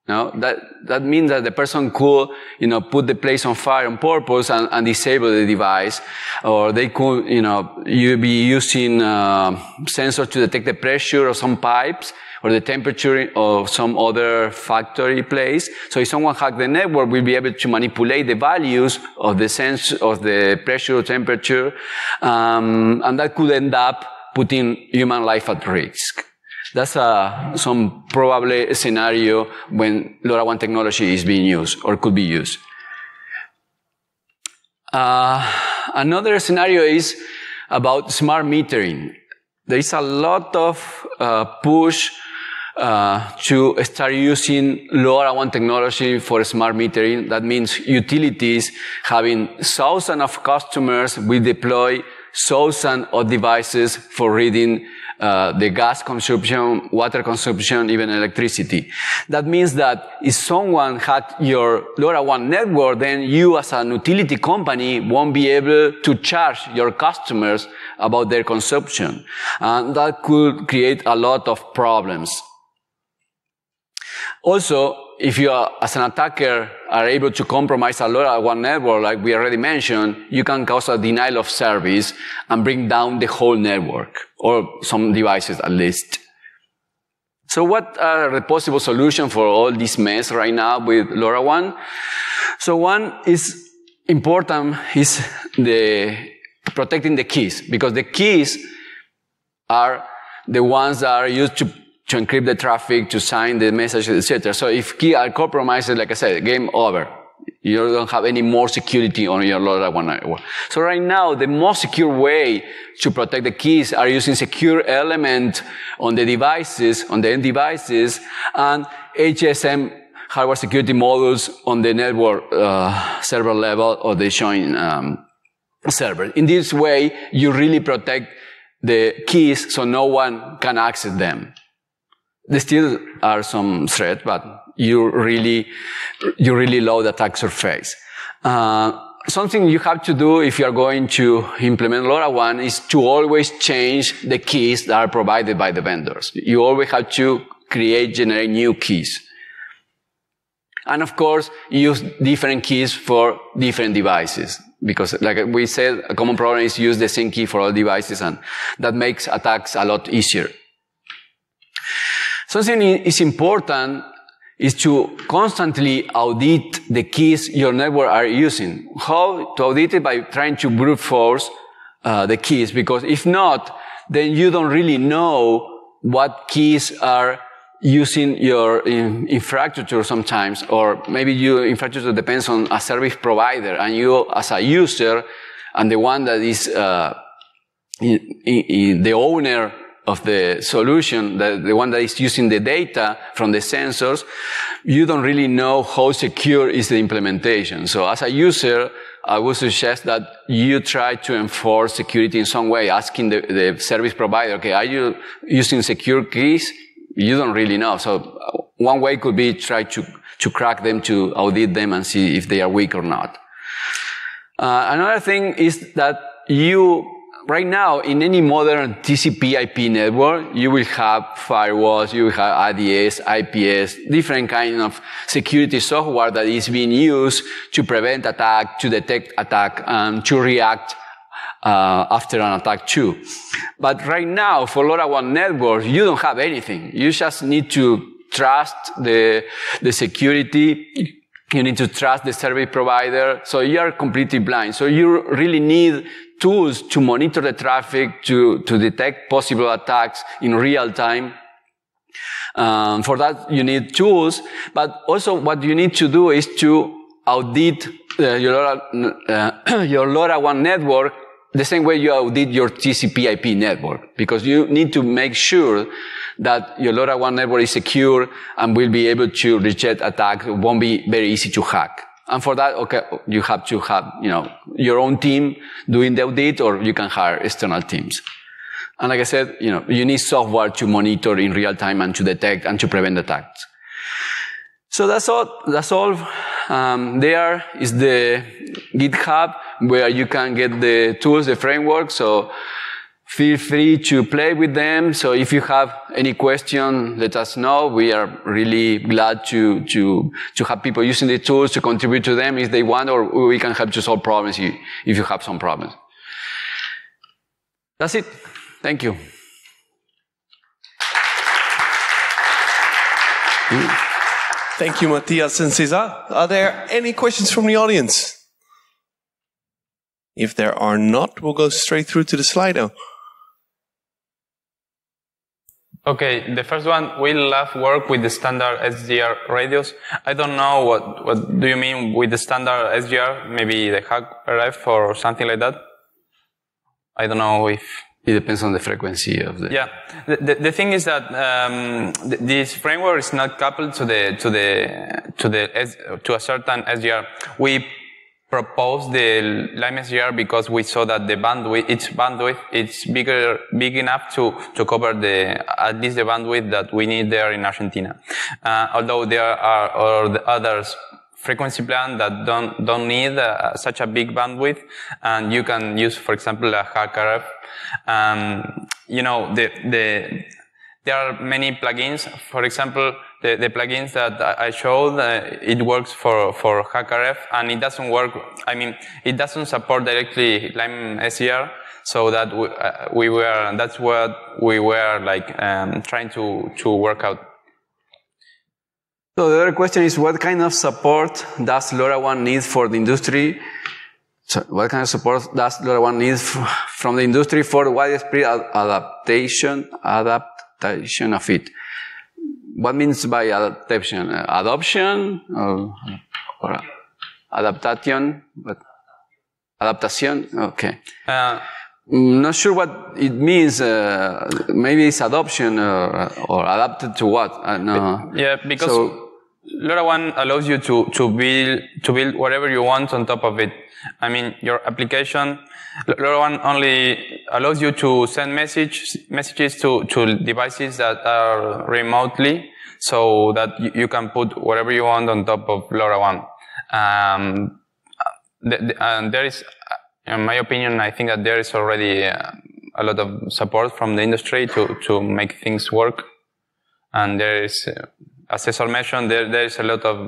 No, that, that means that the person could, you know, put the place on fire on purpose and, and disable the device. Or they could, you know, you be using uh, sensors to detect the pressure of some pipes or the temperature of some other factory place. So if someone hacked the network, we'll be able to manipulate the values of the sense of the pressure, or temperature, um, and that could end up putting human life at risk. That's a, some probable scenario when LoRaWAN technology is being used or could be used. Uh, another scenario is about smart metering. There is a lot of uh, push uh, to start using LoRaWAN technology for smart metering. That means utilities having thousands of customers will deploy thousands of devices for reading uh, the gas consumption, water consumption, even electricity. That means that if someone had your LoRaWAN network, then you as an utility company won't be able to charge your customers about their consumption. And that could create a lot of problems. Also, if you are, as an attacker, are able to compromise a LoRaWAN network, like we already mentioned, you can cause a denial of service and bring down the whole network, or some devices at least. So what are the possible solutions for all this mess right now with LoRaWAN? So one is important is the protecting the keys, because the keys are the ones that are used to to encrypt the traffic, to sign the messages, etc. So if key are compromised, like I said, game over. You don't have any more security on your LoRaWAN. So right now, the most secure way to protect the keys are using secure element on the devices, on the end devices, and HSM hardware security modules on the network uh, server level or the joint um, server. In this way, you really protect the keys so no one can access them. There still are some threat, but you really, you really load attack surface. Uh, something you have to do if you are going to implement LoRaWAN is to always change the keys that are provided by the vendors. You always have to create, generate new keys. And of course, use different keys for different devices. Because like we said, a common problem is use the same key for all devices and that makes attacks a lot easier. Something is important is to constantly audit the keys your network are using. How to audit it? By trying to brute force uh, the keys, because if not, then you don't really know what keys are using your infrastructure sometimes, or maybe your infrastructure depends on a service provider, and you as a user and the one that is uh, in, in, the owner of the solution, the, the one that is using the data from the sensors, you don't really know how secure is the implementation. So as a user, I would suggest that you try to enforce security in some way, asking the, the service provider, okay, are you using secure keys? You don't really know. So uh, one way could be try to, to crack them, to audit them and see if they are weak or not. Uh, another thing is that you right now, in any modern TCP IP network, you will have firewalls, you will have IDS, IPS, different kind of security software that is being used to prevent attack, to detect attack, and to react uh, after an attack too. But right now, for LoRaWAN networks, you don't have anything. You just need to trust the, the security. You need to trust the service provider. So you are completely blind. So you really need tools to monitor the traffic, to, to detect possible attacks in real time. Um, for that, you need tools, but also what you need to do is to audit uh, your, LoRa, uh, [CLEARS THROAT] your LoRaWAN network the same way you audit your TCP IP network, because you need to make sure that your LoRaWAN network is secure and will be able to reject attacks. It won't be very easy to hack. And for that, okay, you have to have, you know, your own team doing the audit or you can hire external teams. And like I said, you know, you need software to monitor in real time and to detect and to prevent attacks. So that's all, that's all. Um, there is the GitHub where you can get the tools, the framework. So feel free to play with them. So if you have any question, let us know. We are really glad to, to, to have people using the tools to contribute to them if they want, or we can help to solve problems if, you have some problems. That's it. Thank you. Thank you, Matthias and Cesar. Are there any questions from the audience? If there are not, we'll go straight through to the Slido. Okay, the first one, will LAF work with the standard SDR radios? I don't know what, what do you mean with the standard SDR, maybe the HackRF or something like that? I don't know if it depends on the frequency of the. Yeah, the, the, the thing is that um, th this framework is not coupled to the to the to the to a certain SDR. We proposed the Lime SDR because we saw that the bandwidth, its bandwidth, it's bigger, big enough to, to cover the, at least the bandwidth that we need there in Argentina. Uh, although there are others frequency plan that don't, don't need uh, such a big bandwidth and you can use, for example, a HackRF um, you know, the, the, there are many plugins. For example, the, the plugins that I showed, uh, it works for, for HackRF and it doesn't work, I mean, it doesn't support directly Lime SDR. So that we, uh, we were, that's what we were like, um, trying to, to work out. So the other question is, what kind of support does LoRaWAN need for the industry? So what kind of support does LoRaWAN need from the industry for widespread adaptation, adaptation of it? What means by adaptation? adoption or, or adaptation? What? Adaptation? Okay. Uh, mm, not sure what it means. Uh, maybe it's adoption or, or adapted to what? Uh, no. Yeah, because so, LoRaWAN allows you to, to build, to build whatever you want on top of it. I mean, your application, LoRaWAN only allows you to send message, messages to, to devices that are remotely so that you, can put whatever you want on top of LoRaWAN. Um, and there is, in my opinion, I think that there is already uh, a lot of support from the industry to, to make things work. And there is, uh, as Cesar mentioned, there, there is a lot of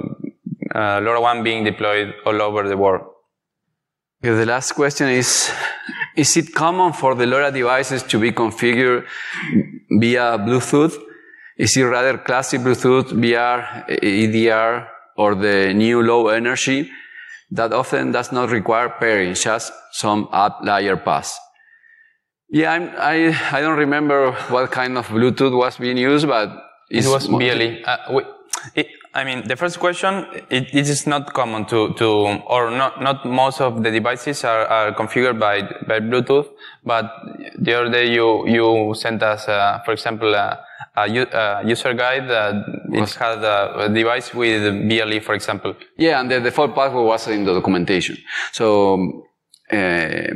uh, LoRaWAN being deployed all over the world. Okay, the last question is, is it common for the LoRa devices to be configured via Bluetooth? Is it rather classic Bluetooth, VR, EDR, or the new low energy that often does not require pairing, just some app layer pass? Yeah, I'm, i I, don't remember what kind of Bluetooth was being used, but it was BLE. Uh, we, it, I mean, the first question, it, it is not common to, to or not, not most of the devices are, are configured by, by Bluetooth, but the other day you, you sent us, uh, for example, uh, a, a, user guide that it had a, device with BLE, for example. Yeah, and the default password was in the documentation. So, uh,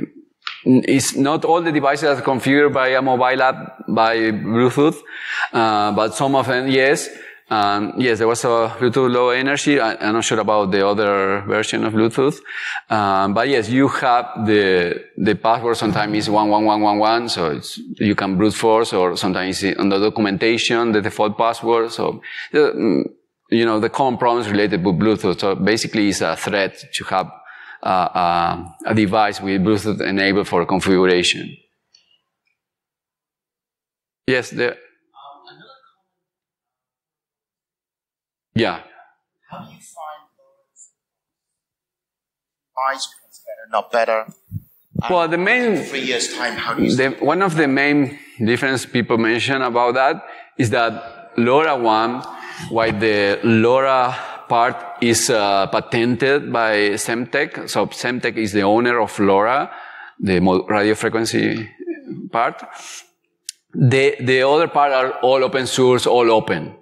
it's not all the devices are configured by a mobile app by Bluetooth, uh, but some of them, yes. Um, yes, there was a Bluetooth low energy. I, am not sure about the other version of Bluetooth. Um, but yes, you have the, the password sometimes is 11111, so you can brute force or sometimes on the documentation, the default password. So, mm, you know, the common problems related with Bluetooth. So basically it's a threat to have uh, uh, a device with Bluetooth enabled for configuration. Yes, the, Yeah. How do you find those becomes better, not better? Well, the main three years time, how do you? The, one of the main difference people mention about that is that LoRa one, while the LoRa part is uh, patented by Semtech, so Semtech is the owner of LoRa, the radio frequency part. The, the other part are all open source, all open.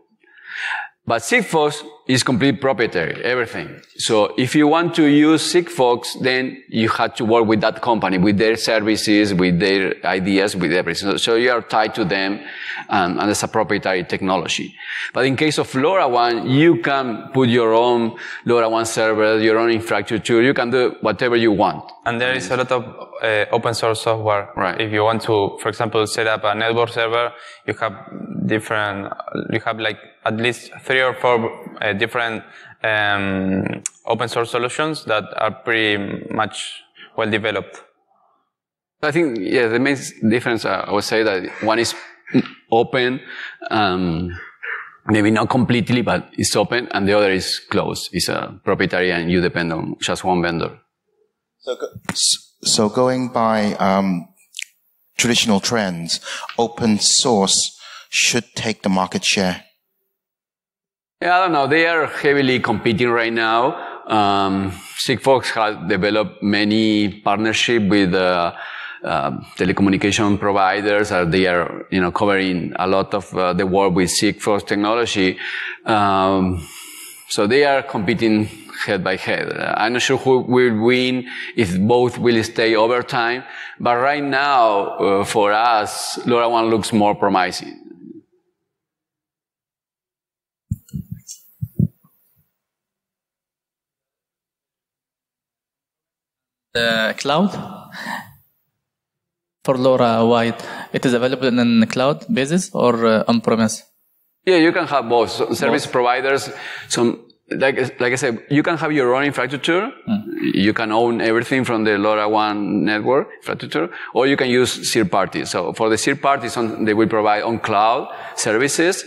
But Sigfox is complete proprietary, everything. So if you want to use Sigfox, then you have to work with that company, with their services, with their ideas, with everything. So you are tied to them, um, and it's a proprietary technology. But in case of LoRaWAN, you can put your own LoRaWAN server, your own infrastructure. You can do whatever you want. And there is a lot of uh, open source software. Right. If you want to, for example, set up a network server, you have different, you have like at least three or four uh, different um, open source solutions that are pretty much well developed. I think, yeah, the main difference, uh, I would say that one is open, um, maybe not completely, but it's open, and the other is closed. It's a proprietary, and you depend on just one vendor. So, so going by um, traditional trends, open source should take the market share. Yeah, I don't know. They are heavily competing right now. Um, Sigfox has developed many partnership with uh, uh, telecommunication providers. Uh, they are, you know, covering a lot of uh, the world with Sigfox technology. Um, so they are competing head by head. I'm not sure who will win if both will stay over time, but right now, uh, for us, LoRaWAN looks more promising. The cloud for LoRa White, it is available in cloud basis or uh, on-premise? Yeah, you can have both. So service both. providers, some like like I said, you can have your own infrastructure. Mm. You can own everything from the LoRaWAN network infrastructure, or you can use third parties. So for the third parties, on, they will provide on cloud services,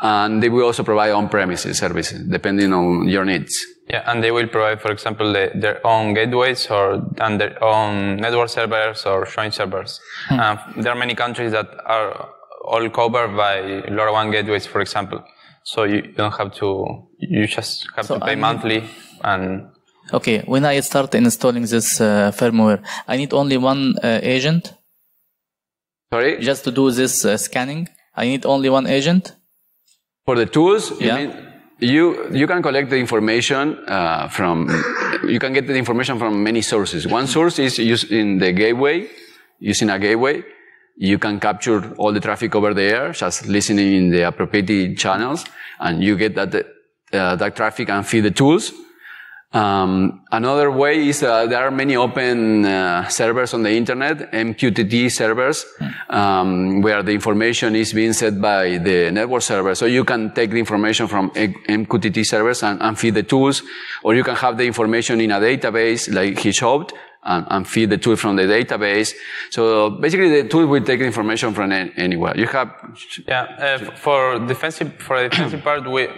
and they will also provide on premises services depending on your needs. Yeah, and they will provide, for example, the, their own gateways or and their own network servers or join servers. Mm. Uh, there are many countries that are all covered by LoRaWAN gateways, for example. So you don't have to, you just have so to pay I monthly and. Okay, when I start installing this uh, firmware, I need only one uh, agent. Sorry? Just to do this uh, scanning, I need only one agent. For the tools, yeah. mean, you, you can collect the information uh, from, you can get the information from many sources. One source is using the gateway, using a gateway you can capture all the traffic over there, just listening in the appropriate channels, and you get that uh, that traffic and feed the tools. Um, another way is uh, there are many open uh, servers on the internet, MQTT servers, um, where the information is being set by the network server. So you can take the information from MQTT servers and, and feed the tools, or you can have the information in a database like HitchHub and, and, feed the tool from the database. So basically, the tool will take information from anywhere. You have yeah. Uh, for defensive for the defensive part, we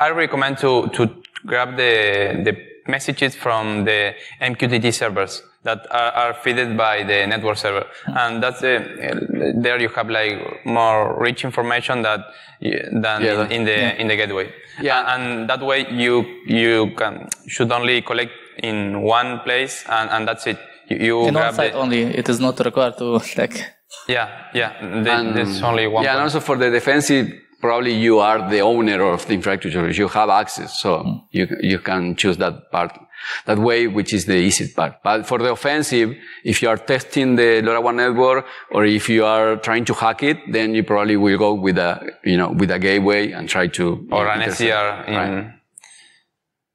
I recommend to to grab the the messages from the MQTT servers that are, are fed by the network server, and that's the there you have like more rich information that than yeah, in, in, the yeah. in the gateway. Yeah, and, and that way you you can should only collect in one place and, and that's it. You, you in grab site only. It is not required to [LAUGHS] like. Yeah, yeah. The, and, there's only one. Yeah, point. and also for the defensive, probably you are the owner of the infrastructure. You have access, so mm. you you can choose that part. that way, which is the easiest part. But for the offensive, if you are testing the LoRaWAN network or if you are trying to hack it, then you probably will go with a, you know, with a gateway and try to. or an intercept. SDR in, Right.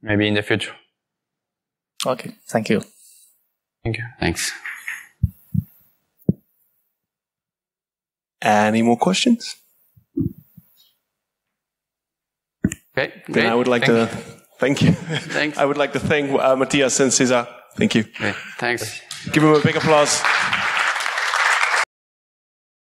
maybe in the future. Okay, thank you. Thank you. Thanks. Any more questions? Okay. Then. I would like Thank to thank you. Thanks. [LAUGHS] I would like to thank uh, Matías and Cesar. Thank you. Okay, Thanks. Give him a big applause.